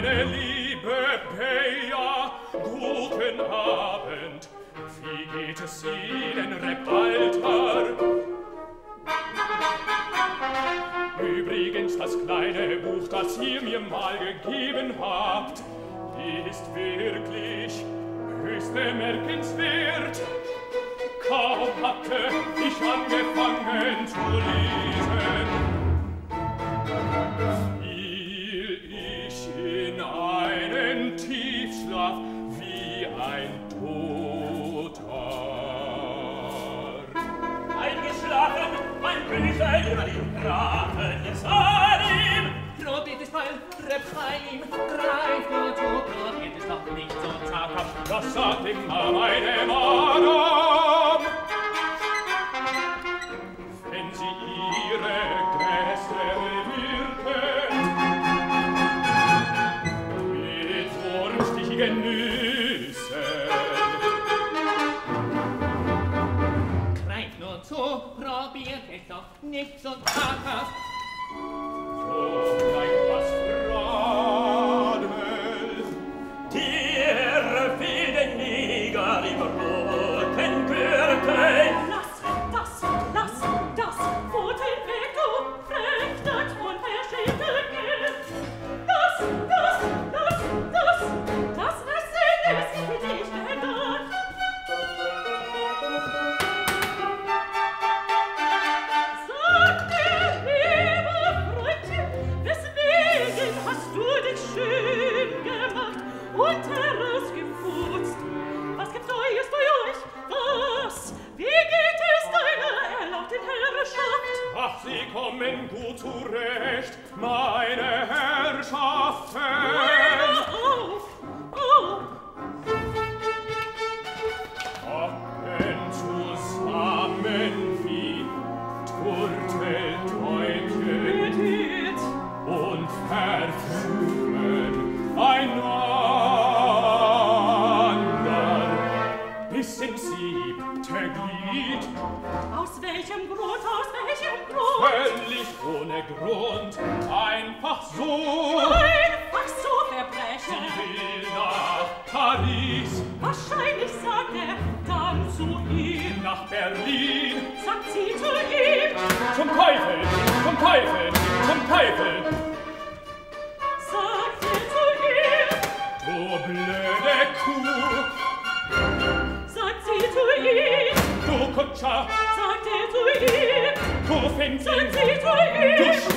meine liebe Peja, guten Abend. Wie geht es Ihnen, Rebalter? Übrigens, das kleine Buch, das ihr mir mal gegeben habt, ist wirklich höchst bemerkenswert. Kaum hatte ich angefangen zu lesen, noch nicht so zart, das sagt immer meine Mann. noch nichts und Tatas. So. zurecht, meine Herrschaften. Auf, auf. Hocken zusammen wie Turteltäubchen und verfügen. wissen Sie, Teglit? Aus welchem Grund, aus welchem Grund? Völlig ohne Grund, einfach so. Einfach so verbrechen. Sie will nach Paris. Wahrscheinlich sagt er dann zu ihm. Nach Berlin. Sagt sie zu ihm. Zum Teufel, zum Teufel, zum Teufel. Concia! Sagte tu ihr! Confenzi! Sagte tu ihr!